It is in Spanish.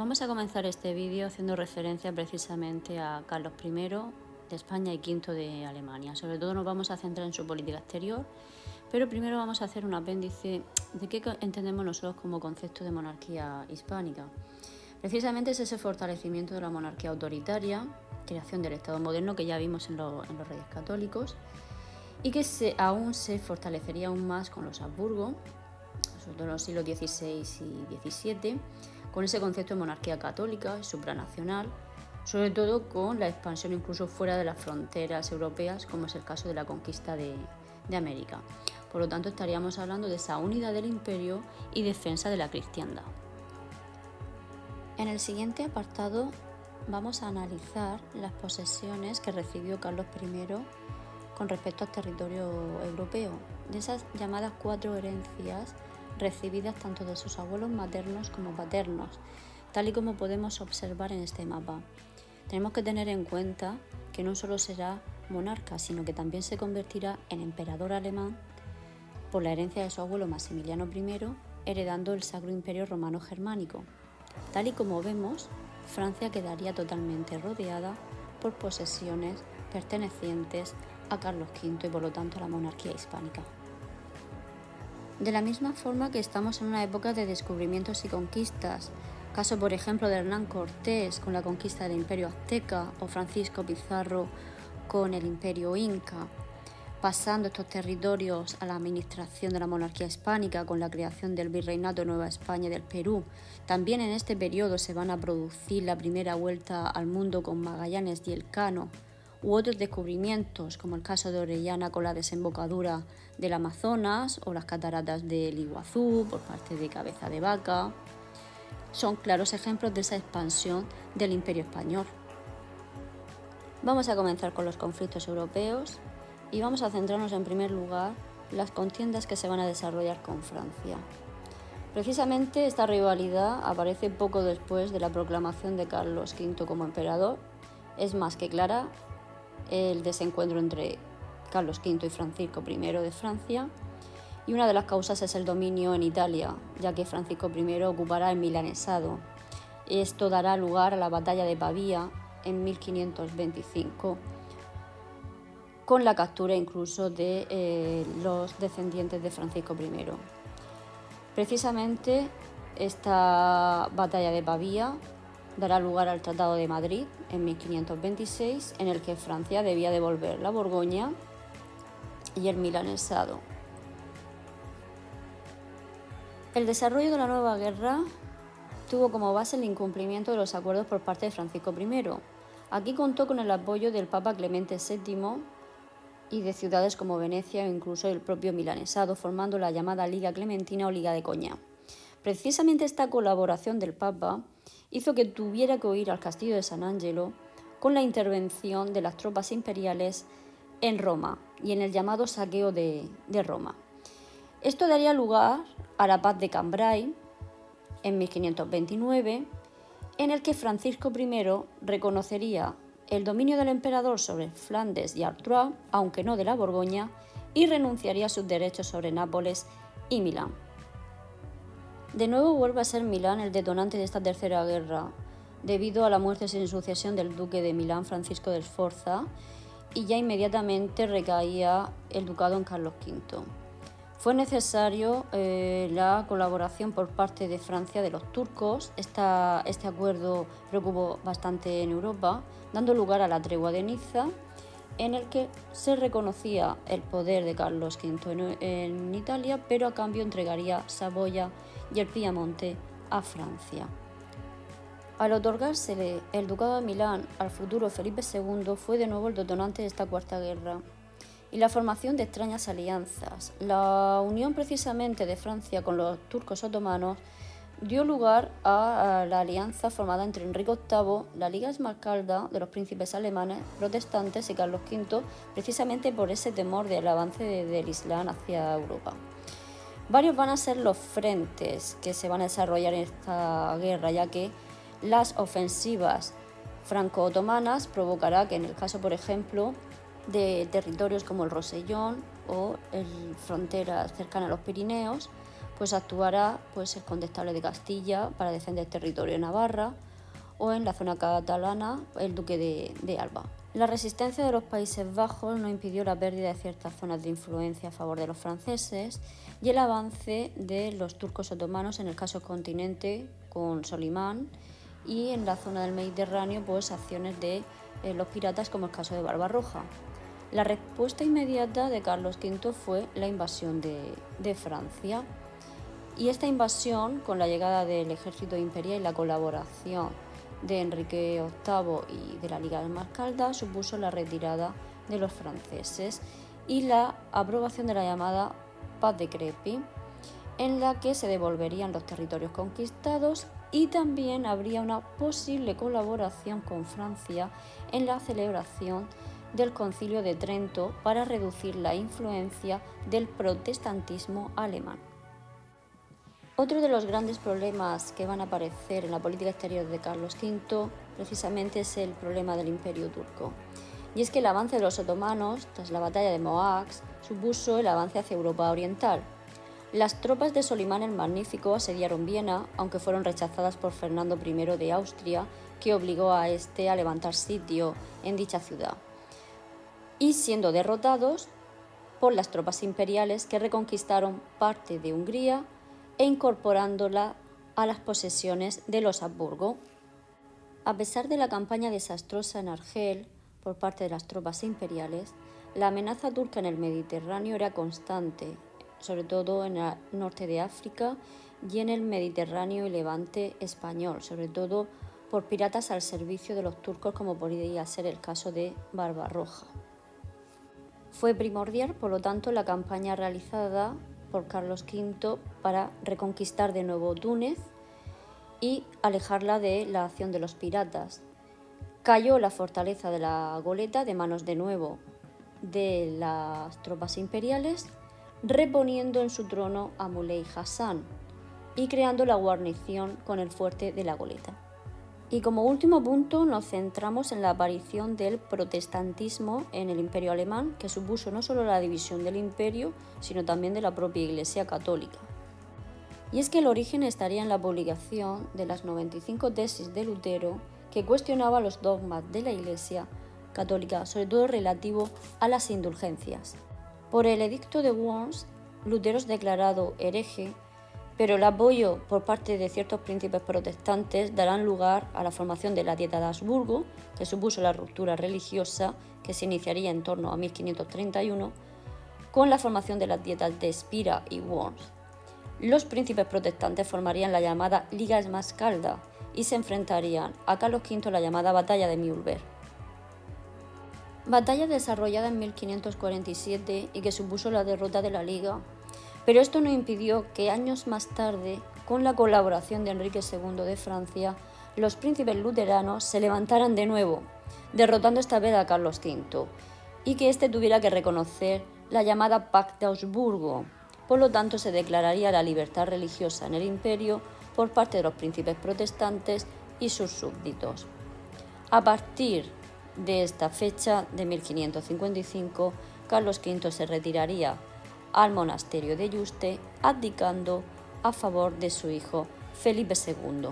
Vamos a comenzar este vídeo haciendo referencia precisamente a Carlos I de España y V de Alemania. Sobre todo nos vamos a centrar en su política exterior, pero primero vamos a hacer un apéndice de qué entendemos nosotros como concepto de monarquía hispánica. Precisamente es ese fortalecimiento de la monarquía autoritaria, creación del Estado moderno que ya vimos en, los Reyes Católicos y que aún se fortalecería aún más con los Habsburgo, sobre todo en los siglos XVI y XVII, con ese concepto de monarquía católica, supranacional, sobre todo con la expansión incluso fuera de las fronteras europeas, como es el caso de la conquista de, de América. Por lo tanto, estaríamos hablando de esa unidad del imperio y defensa de la cristiandad. En el siguiente apartado vamos a analizar las posesiones que recibió Carlos I con respecto al territorio europeo, de esas llamadas cuatro herencias recibidas tanto de sus abuelos maternos como paternos, tal y como podemos observar en este mapa. Tenemos que tener en cuenta que no solo será monarca, sino que también se convertirá en emperador alemán por la herencia de su abuelo Maximiliano I, heredando el Sacro Imperio Romano Germánico. Tal y como vemos, Francia quedaría totalmente rodeada por posesiones pertenecientes a Carlos V y por lo tanto a la monarquía hispánica. De la misma forma que estamos en una época de descubrimientos y conquistas, caso por ejemplo de Hernán Cortés con la conquista del imperio azteca o Francisco Pizarro con el imperio inca, pasando estos territorios a la administración de la monarquía hispánica con la creación del Virreinato de Nueva España y del Perú. También en este periodo se van a producir la primera vuelta al mundo con Magallanes y Elcano, u otros descubrimientos, como el caso de Orellana con la desembocadura del Amazonas o las cataratas del Iguazú por parte de Cabeza de Vaca, son claros ejemplos de esa expansión del imperio español. Vamos a comenzar con los conflictos europeos y vamos a centrarnos en primer lugar en las contiendas que se van a desarrollar con Francia. Precisamente esta rivalidad aparece poco después de la proclamación de Carlos V como emperador. Es más que clara el desencuentro entre Carlos V y Francisco I de Francia. Y una de las causas es el dominio en Italia, ya que Francisco I ocupará el milanesado. Esto dará lugar a la batalla de Pavía en 1525 con la captura incluso de eh, los descendientes de Francisco I. Precisamente esta batalla de Pavía dará lugar al Tratado de Madrid en 1526, en el que Francia debía devolver la Borgoña y el milanesado. El desarrollo de la nueva guerra tuvo como base el incumplimiento de los acuerdos por parte de Francisco I. Aquí contó con el apoyo del Papa Clemente VII y de ciudades como Venecia o incluso el propio milanesado, formando la llamada Liga Clementina o Liga de Coña. Precisamente esta colaboración del Papa hizo que tuviera que huir al castillo de San Angelo con la intervención de las tropas imperiales en Roma y en el llamado saqueo de, de Roma. Esto daría lugar a la paz de Cambrai en 1529, en el que Francisco I reconocería el dominio del emperador sobre Flandes y Artois, aunque no de la Borgoña, y renunciaría a sus derechos sobre Nápoles y Milán. De nuevo vuelve a ser Milán el detonante de esta tercera guerra, debido a la muerte sin sucesión del duque de Milán Francisco de Sforza, y ya inmediatamente recaía el ducado en Carlos V. Fue necesario eh, la colaboración por parte de Francia de los turcos. este acuerdo preocupó bastante en Europa, dando lugar a la tregua de Niza, en el que se reconocía el poder de Carlos V en, Italia, pero a cambio entregaría Saboya y el Piamonte a Francia. Al otorgársele el Ducado de Milán al futuro Felipe II fue de nuevo el detonante de esta Cuarta Guerra y la formación de extrañas alianzas. La unión precisamente de Francia con los turcos otomanos dio lugar a la alianza formada entre Enrique VIII, la Liga Esmalcalda de los príncipes alemanes protestantes y Carlos V, precisamente por ese temor del avance del Islam hacia Europa. Varios van a ser los frentes que se van a desarrollar en esta guerra, ya que las ofensivas franco-otomanas provocará que en el caso, por ejemplo, de territorios como el Rosellón o el frontera cercana a los Pirineos, pues actuará pues, el condestable de Castilla para defender el territorio de Navarra o en la zona catalana el duque de, Alba. La resistencia de los Países Bajos no impidió la pérdida de ciertas zonas de influencia a favor de los franceses y el avance de los turcos otomanos en el caso continente con Solimán y en la zona del Mediterráneo pues acciones de eh, los piratas como el caso de Barbarroja. La respuesta inmediata de Carlos V fue la invasión de Francia y esta invasión, con la llegada del ejército imperial y la colaboración de Enrique VIII y de la Liga de Mascalda, supuso la retirada de los franceses y la aprobación de la llamada Paz de Crepy, en la que se devolverían los territorios conquistados y también habría una posible colaboración con Francia en la celebración del Concilio de Trento para reducir la influencia del protestantismo alemán. Otro de los grandes problemas que van a aparecer en la política exterior de Carlos V precisamente es el problema del imperio turco. Y es que el avance de los otomanos, tras la batalla de Moax, supuso el avance hacia Europa Oriental. Las tropas de Solimán el Magnífico asediaron Viena, aunque fueron rechazadas por Fernando I de Austria, que obligó a este a levantar sitio en dicha ciudad. Y siendo derrotados por las tropas imperiales que reconquistaron parte de Hungría, e incorporándola a las posesiones de los Habsburgo. A pesar de la campaña desastrosa en Argel por parte de las tropas imperiales, la amenaza turca en el Mediterráneo era constante, sobre todo en el norte de África y en el Mediterráneo y Levante español, sobre todo por piratas al servicio de los turcos como podría ser el caso de Barbarroja. Fue primordial, por lo tanto, la campaña realizada por Carlos V para reconquistar de nuevo Túnez y alejarla de la acción de los piratas. Cayó la fortaleza de la goleta de manos de nuevo de las tropas imperiales, reponiendo en su trono a Muley Hassan y creando la guarnición con el fuerte de la goleta. Y como último punto nos centramos en la aparición del protestantismo en el imperio alemán, que supuso no solo la división del imperio, sino también de la propia Iglesia católica. Y es que el origen estaría en la publicación de las 95 tesis de Lutero que cuestionaba los dogmas de la Iglesia católica, sobre todo relativo a las indulgencias. Por el edicto de Worms, Lutero es declarado hereje pero el apoyo por parte de ciertos príncipes protestantes darán lugar a la formación de la Dieta de Habsburgo, que supuso la ruptura religiosa que se iniciaría en torno a 1531, con la formación de las dietas de Spira y Worms. Los príncipes protestantes formarían la llamada Liga Esmascalda y se enfrentarían a Carlos V en la llamada Batalla de Mühlberg. Batalla desarrollada en 1547 y que supuso la derrota de la Liga pero esto no impidió que años más tarde, con la colaboración de Enrique II de Francia, los príncipes luteranos se levantaran de nuevo, derrotando esta vez a Carlos V, y que éste tuviera que reconocer la llamada Pacta de Augsburgo. Por lo tanto, se declararía la libertad religiosa en el imperio por parte de los príncipes protestantes y sus súbditos. A partir de esta fecha de 1555, Carlos V se retiraría al monasterio de Yuste, abdicando a favor de su hijo Felipe II.